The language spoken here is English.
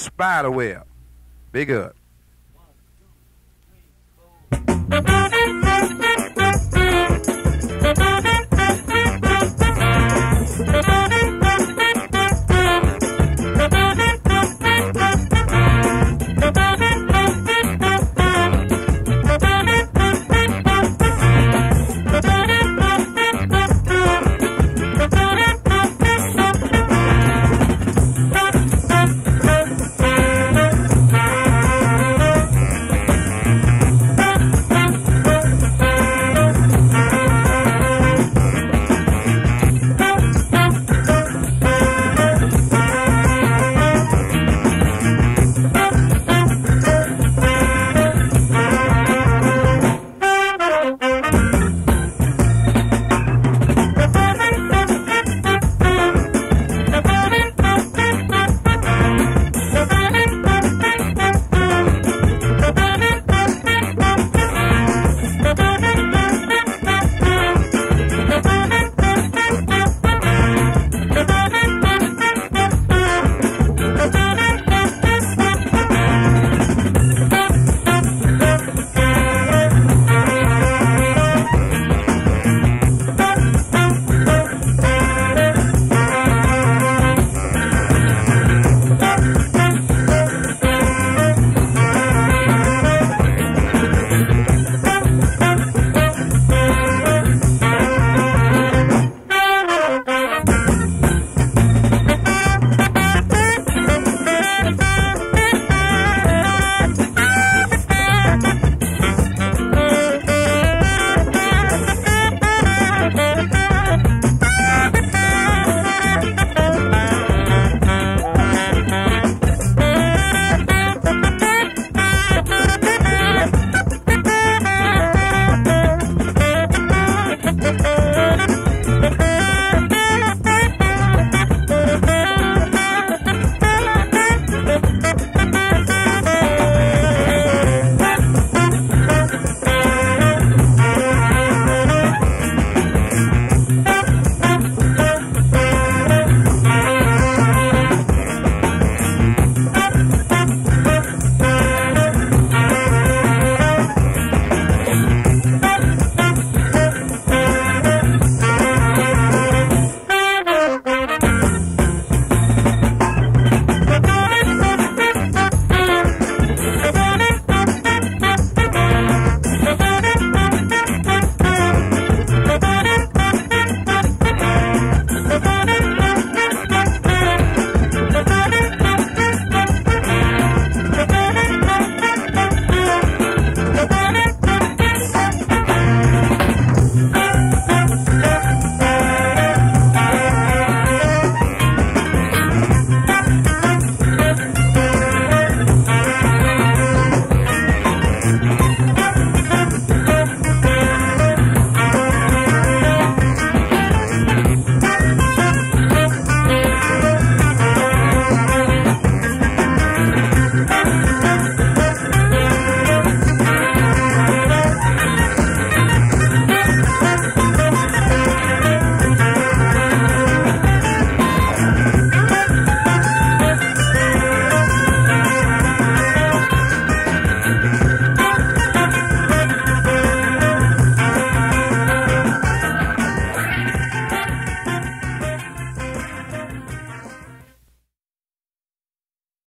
Spiderweb. Be good.